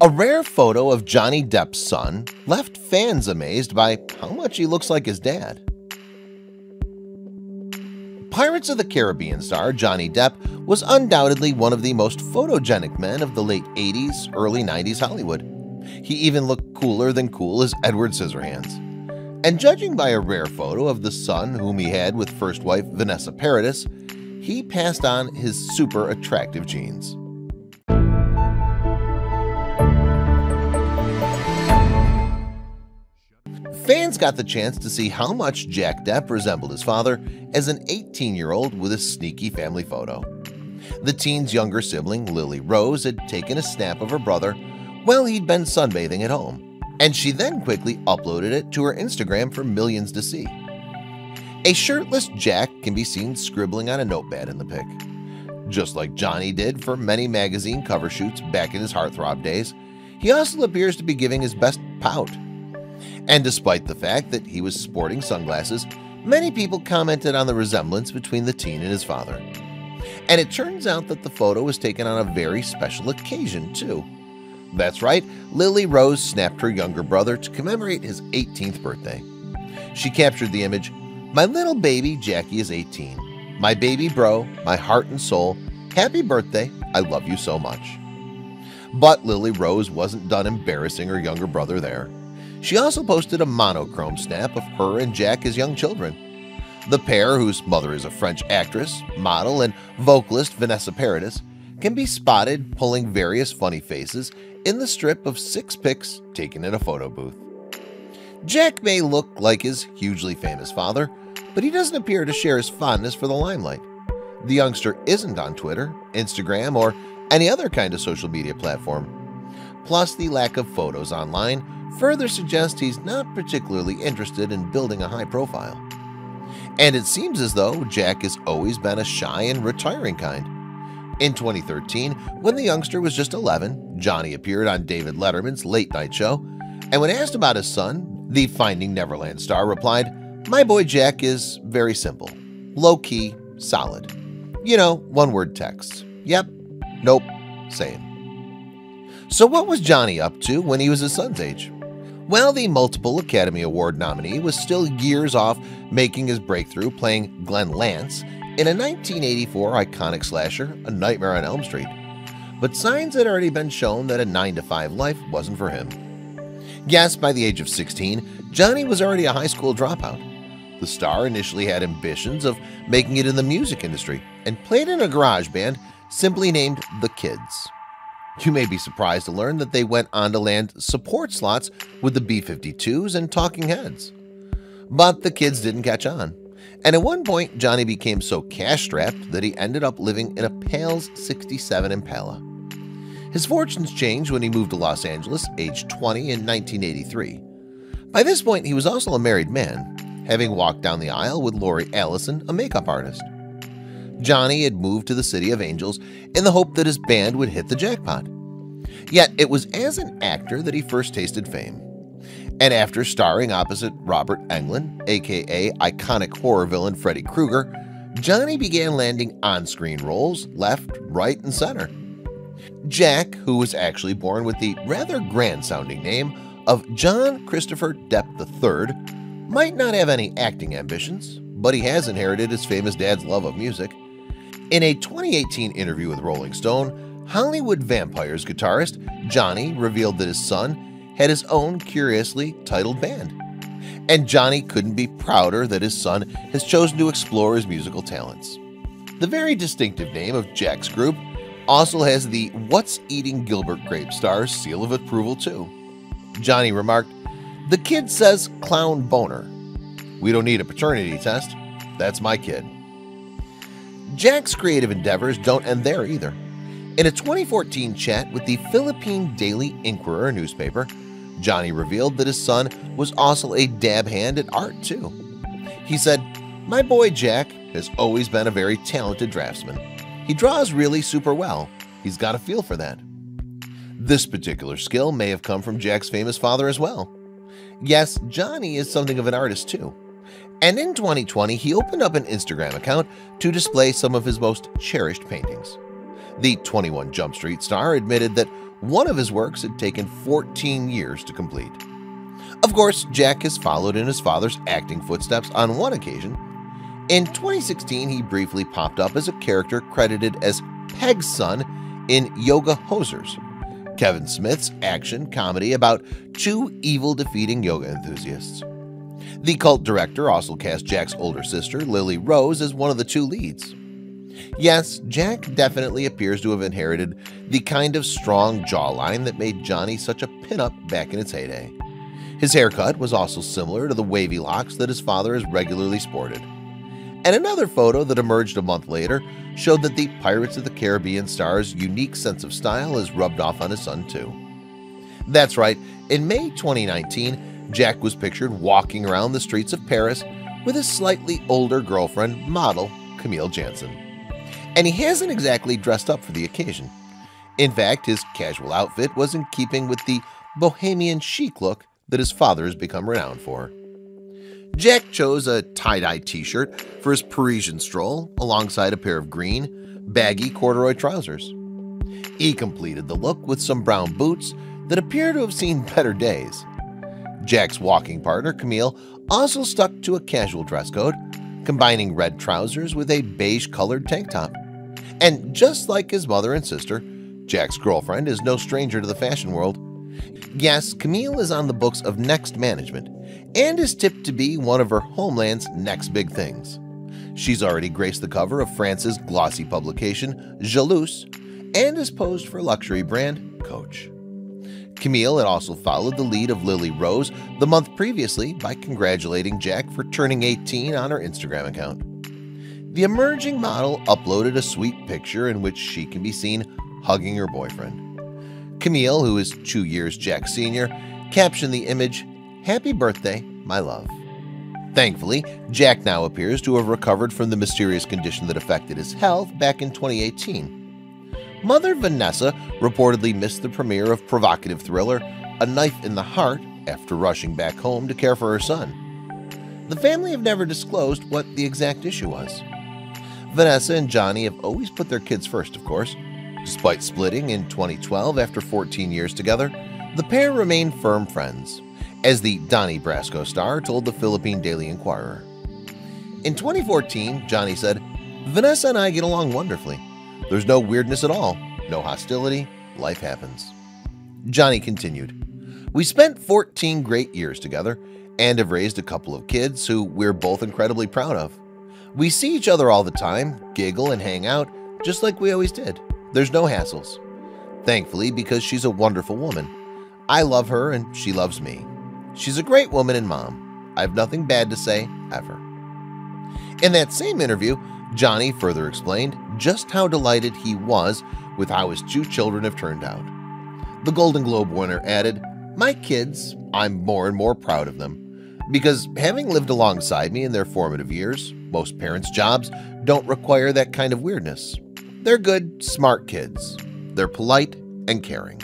A rare photo of Johnny Depp's son left fans amazed by how much he looks like his dad. Pirates of the Caribbean star Johnny Depp was undoubtedly one of the most photogenic men of the late 80s, early 90s Hollywood. He even looked cooler than cool as Edward Scissorhands. And judging by a rare photo of the son whom he had with first wife Vanessa Paradis, he passed on his super attractive genes. Fans got the chance to see how much Jack Depp resembled his father as an 18-year-old with a sneaky family photo. The teen's younger sibling, Lily Rose, had taken a snap of her brother while he'd been sunbathing at home, and she then quickly uploaded it to her Instagram for millions to see. A shirtless Jack can be seen scribbling on a notepad in the pic. Just like Johnny did for many magazine cover shoots back in his heartthrob days, he also appears to be giving his best pout and despite the fact that he was sporting sunglasses, many people commented on the resemblance between the teen and his father. And it turns out that the photo was taken on a very special occasion, too. That's right, Lily Rose snapped her younger brother to commemorate his 18th birthday. She captured the image, My little baby Jackie is 18. My baby bro, my heart and soul, happy birthday, I love you so much. But Lily Rose wasn't done embarrassing her younger brother there. She also posted a monochrome snap of her and Jack as young children. The pair, whose mother is a French actress, model, and vocalist Vanessa Paradis, can be spotted pulling various funny faces in the strip of six pics taken in a photo booth. Jack may look like his hugely famous father, but he doesn't appear to share his fondness for the limelight. The youngster isn't on Twitter, Instagram, or any other kind of social media platform. Plus, the lack of photos online further suggests he's not particularly interested in building a high profile. And it seems as though Jack has always been a shy and retiring kind. In 2013, when the youngster was just 11, Johnny appeared on David Letterman's late night show, and when asked about his son, the Finding Neverland star replied, My boy Jack is very simple, low-key, solid. You know, one-word texts. Yep, nope, same. So what was Johnny up to when he was his son's age? Well, the multiple Academy Award nominee was still years off making his breakthrough playing Glen Lantz in a 1984 iconic slasher, A Nightmare on Elm Street. But signs had already been shown that a 9-to-5 life wasn't for him. Yes, by the age of 16, Johnny was already a high school dropout. The star initially had ambitions of making it in the music industry and played in a garage band simply named The Kids. You may be surprised to learn that they went on to land support slots with the B-52s and Talking Heads. But the kids didn't catch on, and at one point Johnny became so cash-strapped that he ended up living in a Pales 67 Impala. His fortunes changed when he moved to Los Angeles, age 20 in 1983. By this point, he was also a married man, having walked down the aisle with Lori Allison, a makeup artist. Johnny had moved to the City of Angels in the hope that his band would hit the jackpot. Yet it was as an actor that he first tasted fame. And after starring opposite Robert Englund, aka iconic horror villain Freddy Krueger, Johnny began landing on-screen roles left, right, and center. Jack, who was actually born with the rather grand-sounding name of John Christopher Depp III, might not have any acting ambitions, but he has inherited his famous dad's love of music in a 2018 interview with Rolling Stone, Hollywood Vampires guitarist Johnny revealed that his son had his own curiously titled band. And Johnny couldn't be prouder that his son has chosen to explore his musical talents. The very distinctive name of Jack's group also has the What's Eating Gilbert Grape Star's seal of approval too. Johnny remarked, The kid says clown boner. We don't need a paternity test. That's my kid. Jack's creative endeavors don't end there either. In a 2014 chat with the Philippine Daily Inquirer newspaper, Johnny revealed that his son was also a dab hand at art too. He said, My boy Jack has always been a very talented draftsman. He draws really super well. He's got a feel for that. This particular skill may have come from Jack's famous father as well. Yes, Johnny is something of an artist too. And in 2020, he opened up an Instagram account to display some of his most cherished paintings. The 21 Jump Street star admitted that one of his works had taken 14 years to complete. Of course, Jack has followed in his father's acting footsteps on one occasion. In 2016, he briefly popped up as a character credited as Peg's son in Yoga Hosers, Kevin Smith's action comedy about two evil defeating yoga enthusiasts. The cult director also cast Jack's older sister, Lily Rose, as one of the two leads. Yes, Jack definitely appears to have inherited the kind of strong jawline that made Johnny such a pinup back in its heyday. His haircut was also similar to the wavy locks that his father has regularly sported. And another photo that emerged a month later showed that the Pirates of the Caribbean star's unique sense of style is rubbed off on his son too. That's right, in May 2019, Jack was pictured walking around the streets of Paris with his slightly older girlfriend, model Camille Jansen. And he hasn't exactly dressed up for the occasion. In fact, his casual outfit was in keeping with the bohemian chic look that his father has become renowned for. Jack chose a tie-dye t-shirt for his Parisian stroll alongside a pair of green, baggy corduroy trousers. He completed the look with some brown boots that appear to have seen better days. Jack's walking partner, Camille, also stuck to a casual dress code, combining red trousers with a beige-colored tank top. And just like his mother and sister, Jack's girlfriend is no stranger to the fashion world Yes, Camille is on the books of Next Management and is tipped to be one of her homeland's next big things. She's already graced the cover of France's glossy publication, Jalouse, and has posed for luxury brand Coach. Camille had also followed the lead of Lily Rose the month previously by congratulating Jack for turning 18 on her Instagram account. The emerging model uploaded a sweet picture in which she can be seen hugging her boyfriend. Camille, who is two years Jack Sr., captioned the image, Happy birthday, my love. Thankfully, Jack now appears to have recovered from the mysterious condition that affected his health back in 2018. Mother Vanessa reportedly missed the premiere of provocative thriller A Knife in the Heart after rushing back home to care for her son. The family have never disclosed what the exact issue was. Vanessa and Johnny have always put their kids first, of course, Despite splitting in 2012 after 14 years together, the pair remain firm friends, as the Donnie Brasco star told the Philippine Daily Inquirer. In 2014, Johnny said, Vanessa and I get along wonderfully. There's no weirdness at all, no hostility, life happens. Johnny continued, We spent 14 great years together and have raised a couple of kids who we're both incredibly proud of. We see each other all the time, giggle and hang out, just like we always did. There's no hassles. Thankfully, because she's a wonderful woman. I love her and she loves me. She's a great woman and mom. I have nothing bad to say, ever. In that same interview, Johnny further explained just how delighted he was with how his two children have turned out. The Golden Globe winner added, My kids, I'm more and more proud of them. Because having lived alongside me in their formative years, most parents' jobs don't require that kind of weirdness. They're good, smart kids. They're polite and caring.